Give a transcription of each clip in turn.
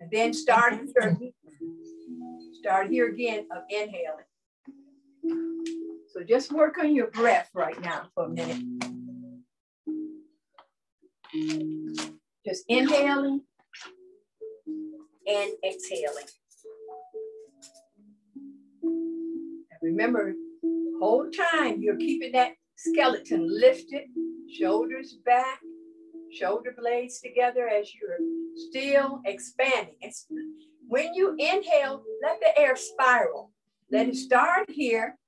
And then start here, start here again of inhaling. So just work on your breath right now for a minute. Just inhaling and exhaling. And remember, whole time you're keeping that skeleton lifted, shoulders back, shoulder blades together as you're still expanding. It's, when you inhale, let the air spiral. Let it start here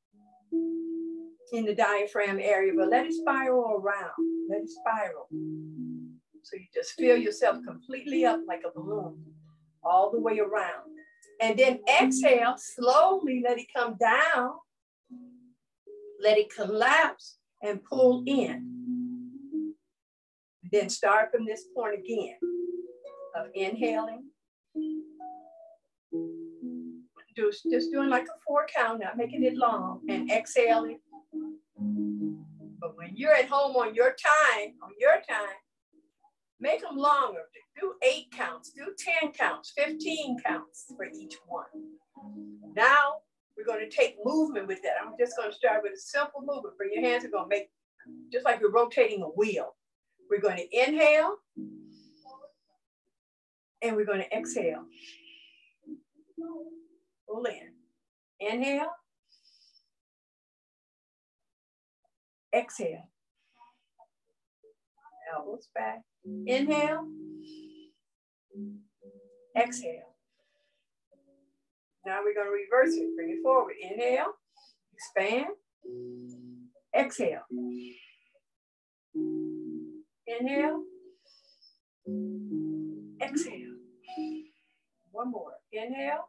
in the diaphragm area, but let it spiral around. Let it spiral. So you just fill yourself completely up like a balloon all the way around. And then exhale, slowly let it come down. Let it collapse and pull in. Then start from this point again of inhaling. Just, just doing like a four count, not making it long, and exhaling. But when you're at home on your time, on your time, make them longer. Do eight counts, do 10 counts, 15 counts for each one. Now we're going to take movement with that. I'm just going to start with a simple movement. For your hands are going to make just like you're rotating a wheel. We're going to inhale and we're going to exhale. Pull in. Inhale. Exhale. Elbows back. Inhale. Exhale. Now we're going to reverse it. Bring it forward. Inhale. Expand. Exhale. Inhale. Exhale. One more. Inhale.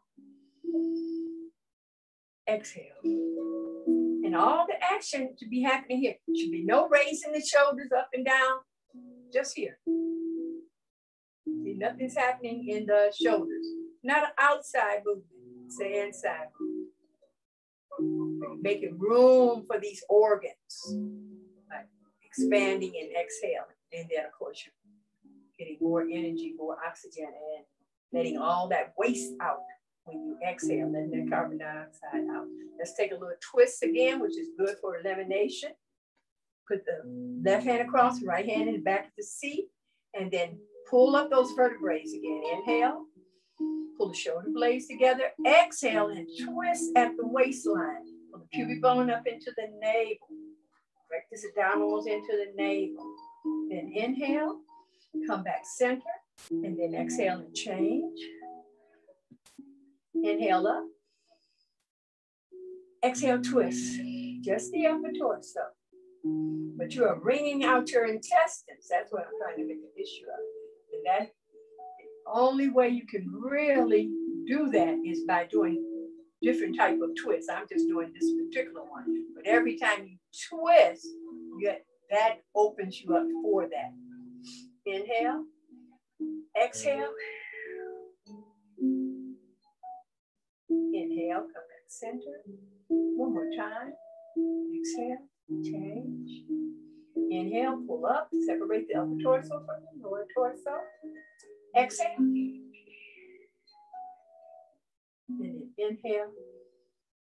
Exhale. And all the action to be happening here. Should be no raising the shoulders up and down. Just here. See, nothing's happening in the shoulders. Not an outside movement. Say inside Making room for these organs. Like expanding and exhaling. And then, of course, you're getting more energy, more oxygen, and letting mm-hmm. all that waste out when you exhale, letting that carbon dioxide out. Let's take a little twist again, which is good for elimination. Put the left hand across, right hand in the back of the seat, and then pull up those vertebrae again. Inhale, pull the shoulder blades together. Exhale and twist at the waistline. Pull the pubic bone up into the navel. Rectus abdominals into the navel. Then inhale, come back center, and then exhale and change. Inhale up. Exhale, twist. Just the upper torso. But you are wringing out your intestines. That's what I'm trying to make an issue of. And that the only way you can really do that is by doing different type of twists. I'm just doing this particular one. But every time you twist, you get, that opens you up for that. Inhale, exhale. Inhale, come back center. One more time. Exhale, change. Inhale, pull up, separate the upper torso from the lower torso. Exhale. Then inhale,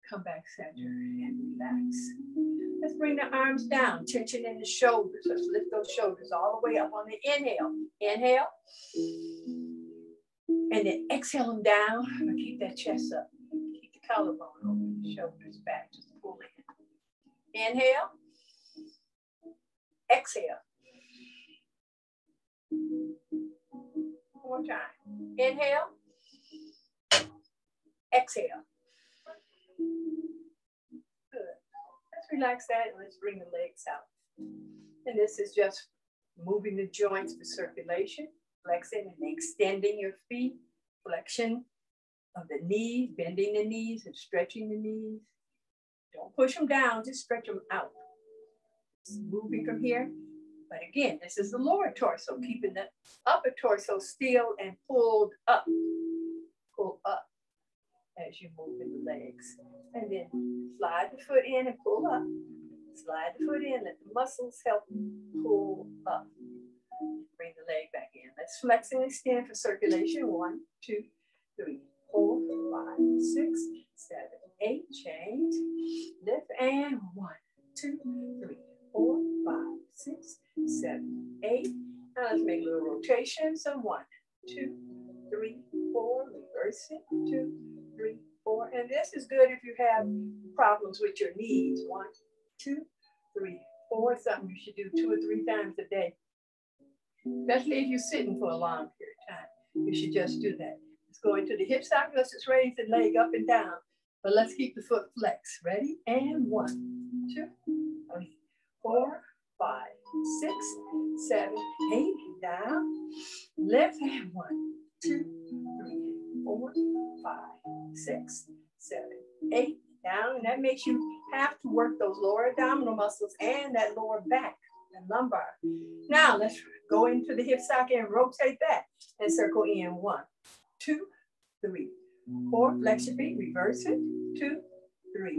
come back center and relax. Let's bring the arms down, tension in the shoulders. Let's lift those shoulders all the way up on the inhale. Inhale. And then exhale them down. Keep that chest up. Keep the collarbone open, shoulders back. Just pull in. Inhale. Exhale. One more time. Inhale. Exhale. Let's relax that and let's bring the legs out. And this is just moving the joints for circulation, flexing and extending your feet, flexion of the knees, bending the knees and stretching the knees. Don't push them down, just stretch them out. moving from here. But again, this is the lower torso, keeping the upper torso still and pulled up. As you move in the legs. And then slide the foot in and pull up. Slide the foot in, let the muscles help pull up. Bring the leg back in. Let's Let's flex and extend for circulation. One, two, three, four, five, six, seven, eight. Change. Lift and one, two, three, four, five, six, seven, eight. Now let's make little rotations. So one, two, three, four. Reverse it. Two, three, four. And this is good if you have problems with your knees. One, two, three, four. Something you should do two or three times a day. Especially if you're sitting for a long period of time. You should just do that. Let's go into the hip socket. Let's just raise the leg up and down. But let's keep the foot flexed. Ready? And one, two, three, four, five, six, seven, eight. Down. Lift and one, two, three, four, five, six, seven, eight. Down. And that makes you have to work those lower abdominal muscles and that lower back and lumbar. Now let's go into the hip socket and rotate that and circle in one, two, three, four. Flex your feet, reverse it. Two, three,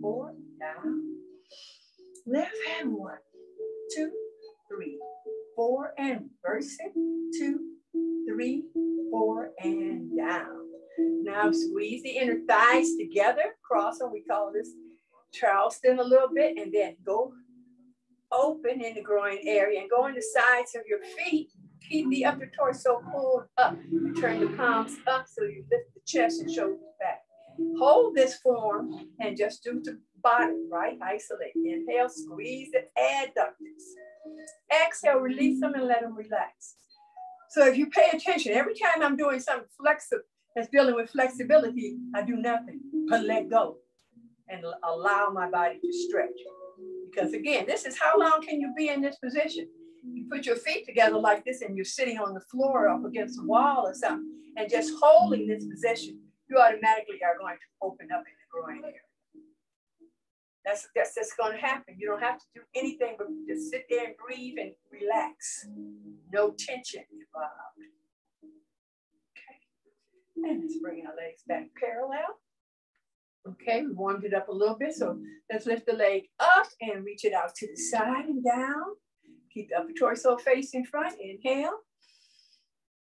four, down. Left hand one, two, three, four, and reverse it. Two, three, four, and down. Now squeeze the inner thighs together, cross them. We call this Charleston a little bit, and then go open in the groin area and go in the sides of your feet. Keep the upper torso pulled up. Turn the palms up so you lift the chest and shoulders back. Hold this form and just do the bottom, right? Isolate. Inhale, squeeze the adductors. Exhale, release them and let them relax. So if you pay attention, every time I'm doing something flexible that's dealing with flexibility, I do nothing but let go and allow my body to stretch. Because again, this is how long can you be in this position? You put your feet together like this and you're sitting on the floor up against a wall or something and just holding this position, you automatically are going to open up in the groin area. That's, that's going to happen. You don't have to do anything but just sit there and breathe and relax. No tension involved. Okay. And let's bring our legs back parallel. Okay, we warmed it up a little bit. So let's lift the leg up and reach it out to the side and down. Keep the upper torso facing front. Inhale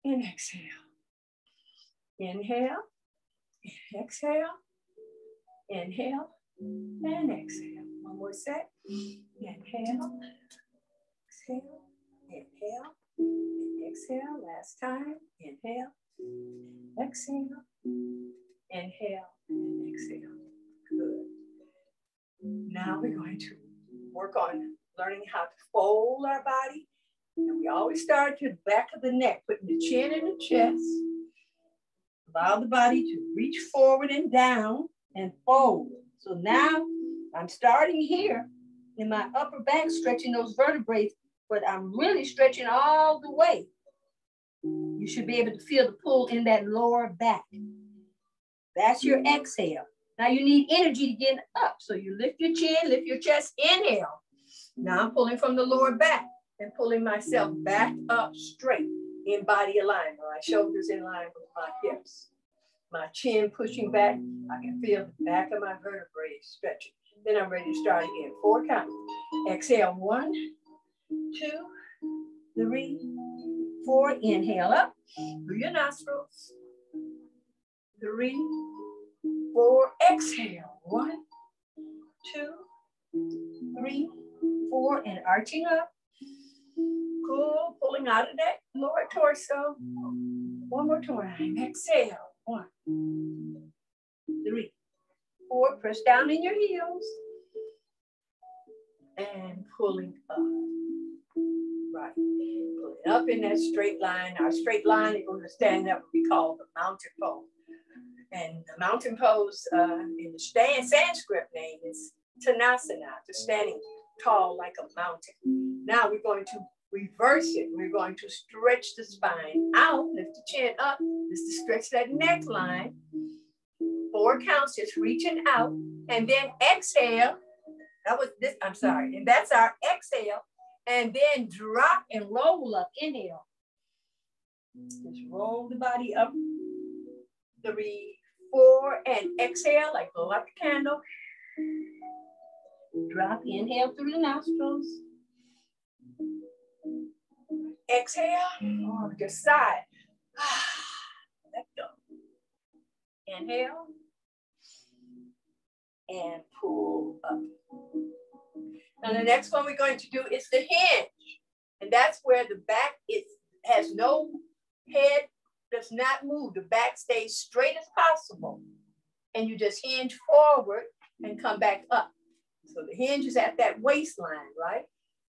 and exhale. Inhale, exhale, inhale, and exhale. One more set. Inhale, exhale, inhale, exhale. Last time. Inhale, exhale, inhale, and exhale. Good. Now we're going to work on learning how to fold our body. And we always start to the back of the neck, putting the chin in the chest. Allow the body to reach forward and down and fold. So now I'm starting here in my upper back, stretching those vertebrae, but I'm really stretching all the way. You should be able to feel the pull in that lower back. That's your exhale. Now you need energy to get up. So you lift your chin, lift your chest, inhale. Now I'm pulling from the lower back and pulling myself back up straight in body alignment. My shoulders in line with my hips. My chin pushing back. I can feel the back of my vertebrae stretching. Then I'm ready to start again. Four counts. Exhale. One, two, three, four. Inhale up through your nostrils three, four. Exhale. One, two, three, four, and arching up. Cool, pulling out of that lower torso. One more time. Exhale. One, three, four. Press down in your heels. And pulling up. Right. Pulling up in that straight line. Our straight line, you're going to stand up, we call the mountain pose. And the mountain pose uh, in the stand, Sanskrit name is Tadasana, the standing tall like a mountain. Now we're going to reverse it. We're going to stretch the spine out, lift the chin up, just to stretch that neckline. Four counts, just reaching out, and then exhale. That was this, I'm sorry. And that's our exhale. And then drop and roll up. Inhale. Just roll the body up. Three, four, and exhale, like blow out the candle. Drop, inhale through the nostrils. Exhale, or just side. Let go. Inhale and pull up. Now the next one we're going to do is the hinge. And that's where the back is has no head, does not move. The back stays straight as possible. And you just hinge forward and come back up. So the hinge is at that waistline, right?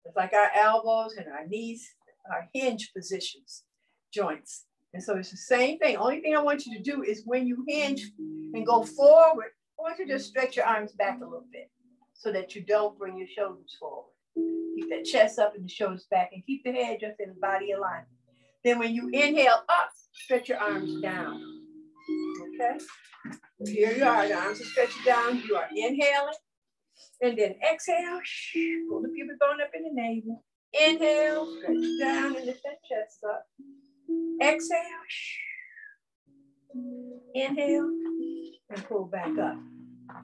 It's like our elbows and our knees, our hinge positions, joints. And so it's the same thing. Only thing I want you to do is when you hinge and go forward, I want you to just stretch your arms back a little bit so that you don't bring your shoulders forward. Keep that chest up and the shoulders back and keep the head just in the body alignment. Then when you inhale up, stretch your arms down. Okay? Here you are, the arms are stretched down. You are inhaling. And then exhale, pull the pubic bone up in the navel. Inhale, stretch down and lift that chest up. Exhale, inhale, and pull back up.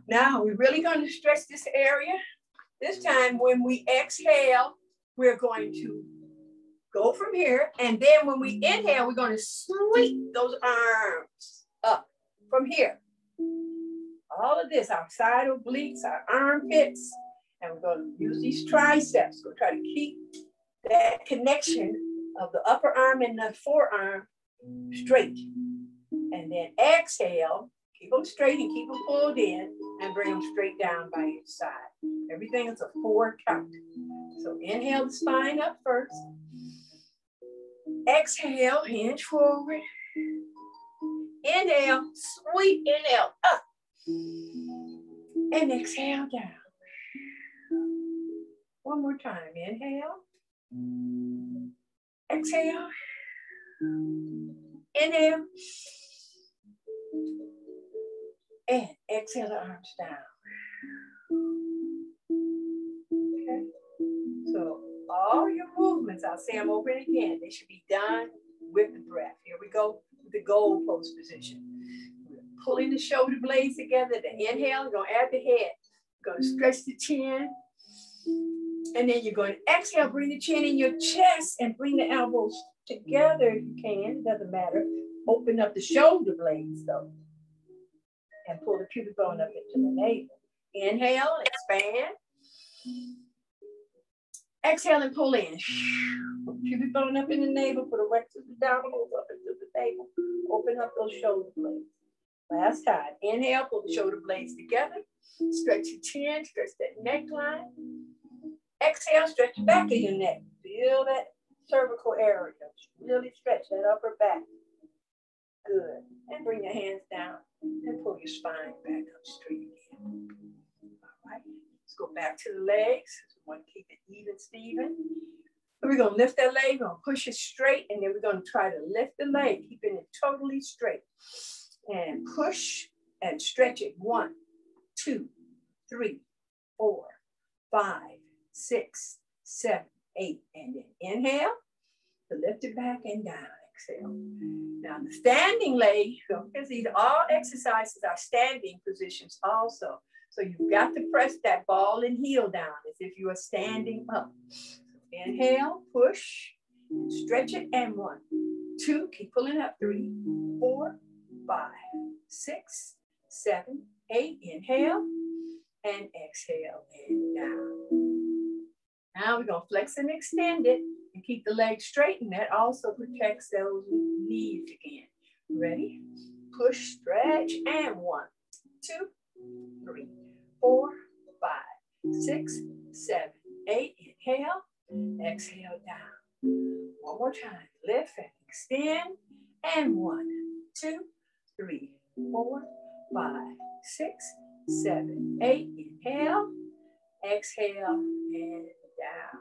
Now we're really going to stretch this area. This time when we exhale, we're going to go from here. And then when we inhale, we're going to sweep those arms up from here. All of this, our side obliques, our armpits, and we're going to use these triceps. We're going to try to keep that connection of the upper arm and the forearm straight. And then exhale, keep them straight and keep them pulled in and bring them straight down by each side. Everything is a four count. So inhale the spine up first. Exhale, hinge forward. Inhale, sweep, inhale up. And exhale down. One more time. Inhale. Exhale. Inhale. And exhale the arms down. Okay. So all your movements, I'll say them over again, they should be done with the breath. Here we go the goal post position. Pulling the shoulder blades together. The inhale, you're gonna add the head. You're gonna stretch the chin. And then you're going to exhale, bring the chin in your chest and bring the elbows together if you can, doesn't matter. Open up the shoulder blades though. And pull the pubic bone up into the navel. Inhale, expand. Exhale and pull in. Pubic bone up in the navel, put the rectus abdominals up into the navel. Open up those shoulder blades. Last time. Inhale, pull the shoulder blades together. Stretch your chin, stretch that neckline. Exhale, stretch the back of your neck. Feel that cervical area. Really stretch that upper back. Good. And bring your hands down and pull your spine back up straight again. All right. Let's go back to the legs. We want to keep it even, Steven. We're going to lift that leg, we're going to push it straight, and then we're going to try to lift the leg, keeping it totally straight. And push and stretch it. One, two, three, four, five, six, seven, eight. And then inhale to lift it back and down. Exhale. Now the standing leg, because these all exercises are standing positions also. So you've got to press that ball and heel down as if you are standing up. Inhale, push, stretch it, and one, two, keep pulling up, three, four, five, six, seven, eight. Inhale and exhale and down. Now we're gonna flex and extend it and keep the legs straight and that also protects those knees again. Ready? Push, stretch, and one, two, three, four, five, six, seven, eight. Inhale, exhale down. One more time. Lift and extend. And one, two, three, four, five, six, seven, eight. Inhale, exhale, and down.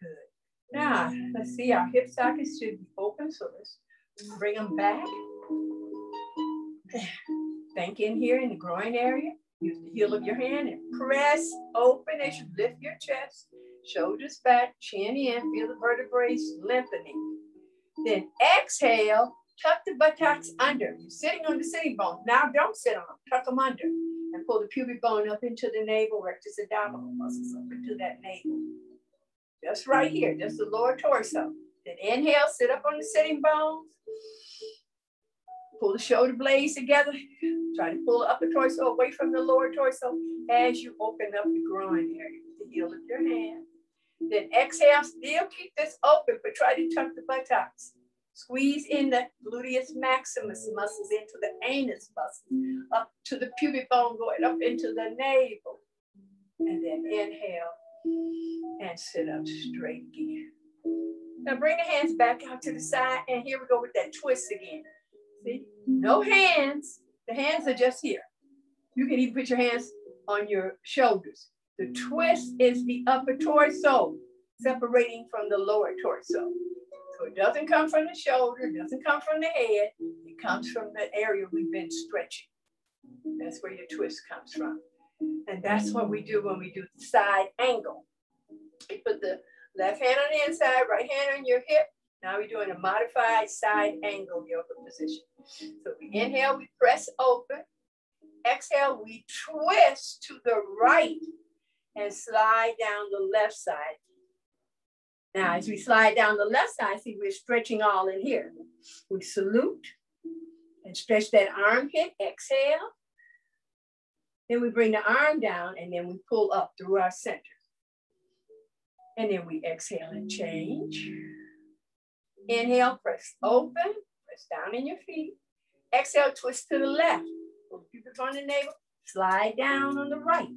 Good. Now, let's see, our hip sockets should be open, so let's bring them back. Bank in here in the groin area. Use the heel of your hand and press open as you lift your chest, shoulders back, chin in, feel the vertebrae lengthening. Then exhale, tuck the buttocks under. You're sitting on the sitting bones. Now don't sit on them, tuck them under and pull the pubic bone up into the navel, rectus abdominal muscles up into that navel. Just right here, just the lower torso. Then inhale, sit up on the sitting bones. Pull the shoulder blades together. Try to pull the upper torso away from the lower torso as you open up the groin area with the heel of your hand. Then exhale, still keep this open, but try to tuck the buttocks. Squeeze in the gluteus maximus muscles into the anus muscles, up to the pubic bone, going up into the navel. And then inhale and sit up straight again. Now bring the hands back out to the side, and here we go with that twist again. See, no hands. The hands are just here. You can even put your hands on your shoulders. The twist is the upper torso separating from the lower torso. So it doesn't come from the shoulder, it doesn't come from the head, it comes from the area we've been stretching. That's where your twist comes from. And that's what we do when we do the side angle. We put the left hand on the inside, right hand on your hip. Now we're doing a modified side angle yoga position. So we inhale, we press open. Exhale, we twist to the right and slide down the left side. Now, as mm. we slide down the left side, see we're stretching all in here. We salute and stretch that armpit, exhale. Then we bring the arm down and then we pull up through our center. And then we exhale and change. Inhale, press open, press down in your feet. Exhale, twist to the left. Keep it on the navel, slide down on the right.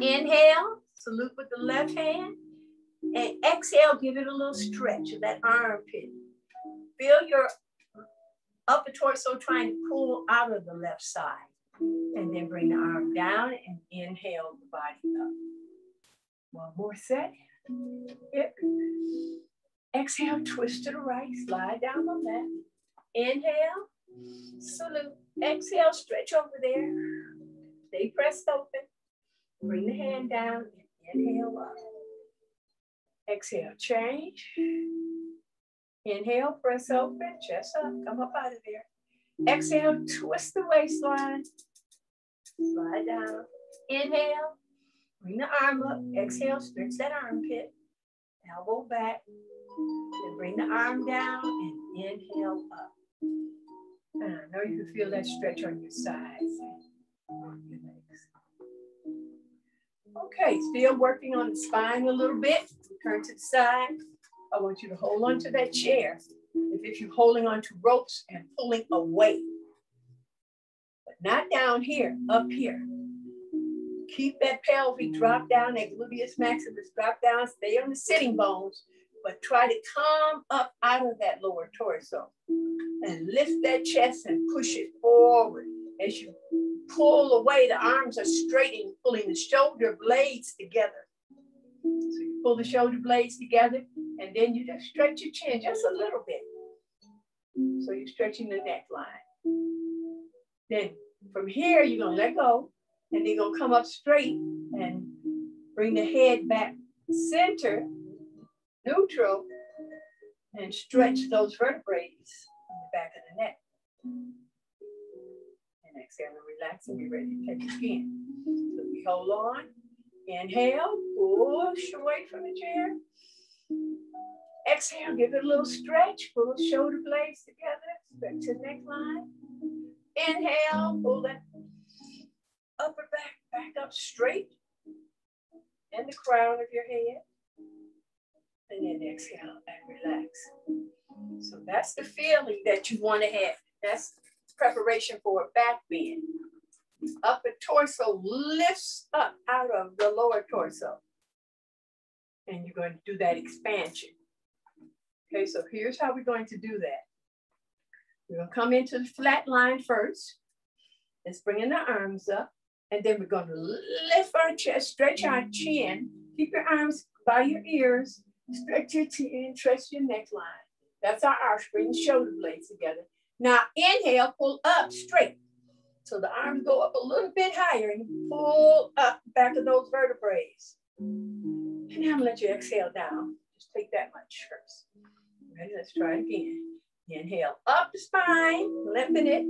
Inhale, salute with the left hand. And exhale, give it a little stretch of that armpit. Feel your upper torso trying to pull out of the left side. And then bring the arm down and inhale the body up. One more set. Hip. Exhale, twist to the right, slide down the left. Inhale, salute. Exhale, stretch over there. Stay pressed open. Bring the hand down and inhale up. Exhale, change. Inhale, press open, chest up, come up out of there. Exhale, twist the waistline. Slide down. Inhale, bring the arm up. Exhale, stretch that armpit. Elbow back. Bring the arm down and inhale up. And I know you can feel that stretch on your sides, on your legs. Okay, still working on the spine a little bit. Turn to the side. I want you to hold onto that chair if you're holding onto ropes and pulling away. But not down here, up here. Keep that pelvic drop down, that gluteus maximus drop down, stay on the sitting bones, but try to come up out of that lower torso and lift that chest and push it forward as you pull away. The arms are straightening, pulling the shoulder blades together. So you pull the shoulder blades together and then you just stretch your chin just a little bit. So you're stretching the neckline. Then from here, you're gonna let go and you're gonna come up straight and bring the head back center, neutral, and stretch those vertebrae in the back of the neck. Exhale and relax and be ready to take it again. So we hold on Inhale, push away from the chair. Exhale, give it a little stretch. Pull the shoulder blades together. Stretch the neckline. Inhale, pull that upper back back up straight. And the crown of your head. And then exhale and relax. So that's the feeling that you want to have. That's preparation for a back bend upper torso lifts up out of the lower torso. And you're going to do that expansion. Okay, so here's how we're going to do that. We're going to come into the flat line first. Let's bring in the arms up. And then we're going to lift our chest, stretch our chin. Keep your arms by your ears. Stretch your chin, stretch your neckline. That's our the shoulder blades together. Now inhale, pull up straight. So the arms go up a little bit higher and pull up back of those vertebrae. And now I'm gonna let you exhale down. Just take that much first. Ready? Let's try again. Inhale up the spine, lifting it.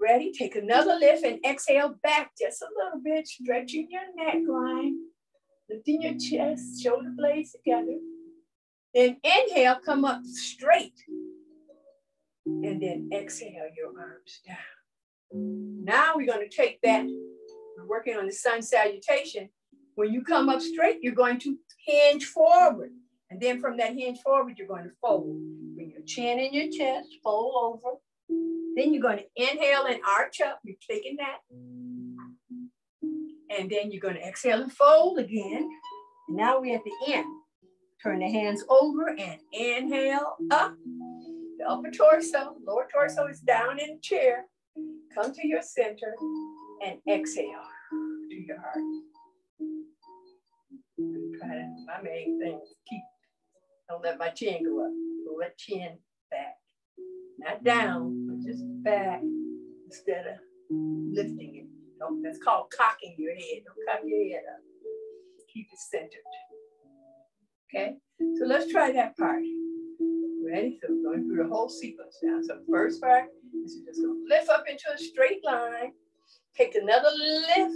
Ready? Take another lift and exhale back just a little bit, stretching your neckline, lifting your chest, shoulder blades together. Then inhale, come up straight. And then exhale your arms down. Now we're going to take that. We're working on the sun salutation. When you come up straight, you're going to hinge forward. And then from that hinge forward, you're going to fold. Bring your chin in your chest, fold over. Then you're going to inhale and arch up. You're taking that. And then you're going to exhale and fold again. And now we're at the end. Turn the hands over and inhale up. Upper torso, lower torso is down in the chair. Come to your center and exhale to your heart. My main thing keep, don't let my chin go up. Pull that chin back. Not down, but just back instead of lifting it. Don't, that's called cocking your head. Don't cock your head up. Keep it centered. Okay, so let's try that part. Ready? So we're going through the whole sequence now. So first part is you're just to lift up into a straight line. Take another lift.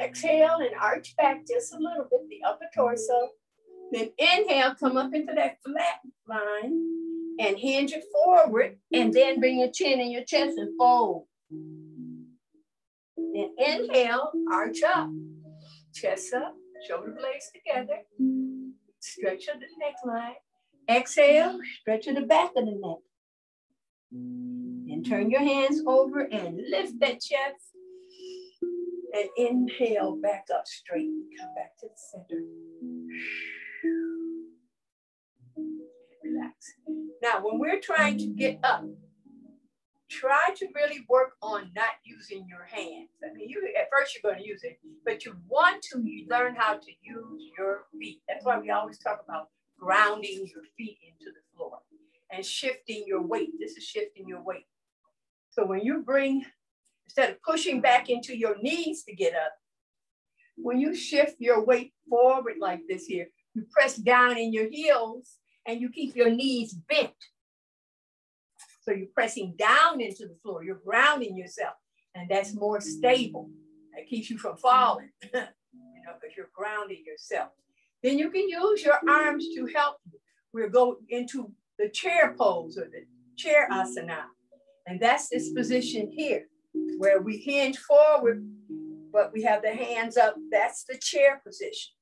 Exhale and arch back just a little bit, the upper torso. Then inhale, come up into that flat line and hinge it forward. And then bring your chin and your chest and fold. Then inhale, arch up, chest up, shoulder blades together. Stretch of the neckline. Exhale, stretch of the back of the neck. And turn your hands over and lift that chest. And inhale back up straight. Come back to the center. Relax. Now, when we're trying to get up, try to really work on not using your hands. I mean, you at first you're going to use it, but you want to learn how to use your feet. That's why we always talk about grounding your feet into the floor and shifting your weight. This is shifting your weight. So when you bring, instead of pushing back into your knees to get up, when you shift your weight forward like this here, you press down in your heels and you keep your knees bent. So you're pressing down into the floor, you're grounding yourself, and that's more stable. That keeps you from falling, you know, because you're grounding yourself. Then you can use your arms to mm. help you. We'll go into the chair pose or the chair asana. And that's this position here, where we hinge forward, but we have the hands up. That's the chair position.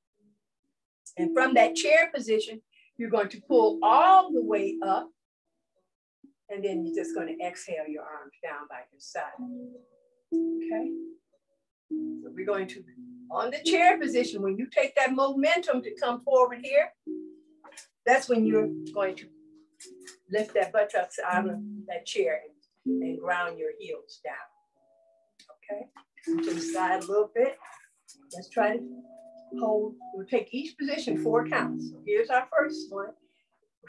And from that chair position, you're going to pull all the way up and then you're just going to exhale your arms down by your side. Okay? So we're going to, on the chair position, when you take that momentum to come forward here, that's when you're going to lift that buttocks out of that chair and, and ground your heels down. Okay? To the side a little bit. Let's try to hold, we'll take each position four counts. So here's our first one.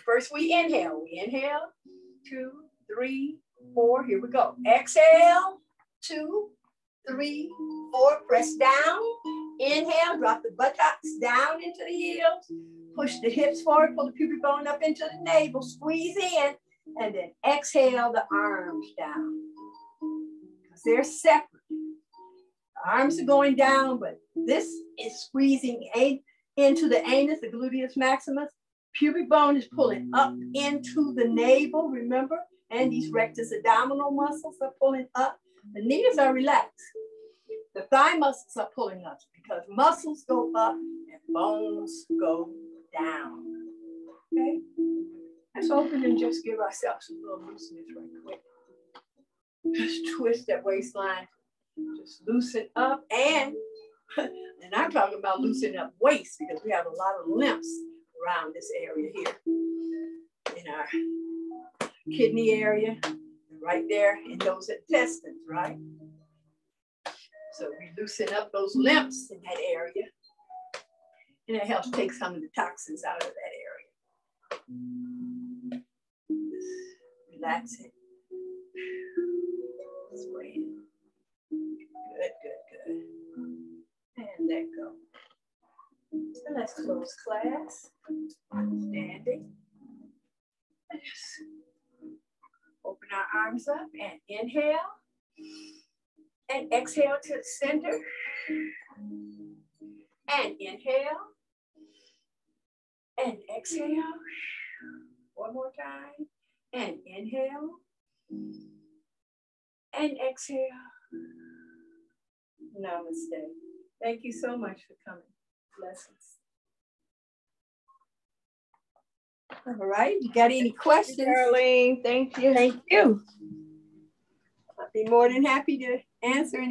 First we inhale, we inhale, two, three, four. Here we go. Exhale, two, three, four. Press down. Inhale, drop the buttocks down into the heels. Push the hips forward, pull the pubic bone up into the navel, squeeze in, and then exhale the arms down. Because they're separate. The arms are going down, but this is squeezing into the anus, the gluteus maximus. Pubic bone is pulling up into the navel, remember? And these rectus abdominal muscles are pulling up. The knees are relaxed. The thigh muscles are pulling up because muscles go up and bones go down. Okay? Let's open and just give ourselves a little looseness right quick. Just twist that waistline. Just loosen up and and I'm talking about loosening up waist because we have a lot of lymphs around this area here in our kidney area, right there in those intestines, right? So we loosen up those lymphs in that area, and it helps take some of the toxins out of that area. Just relax it. Good, good, good. And let go. So let's close class. Standing. And just arms up and inhale. And exhale to the center. And inhale. And exhale. One more time. And inhale. And exhale. Namaste. Thank you so much for coming. Blessings. All right. You got any questions? Caroline, thank you. Thank you. I'd be more than happy to answer any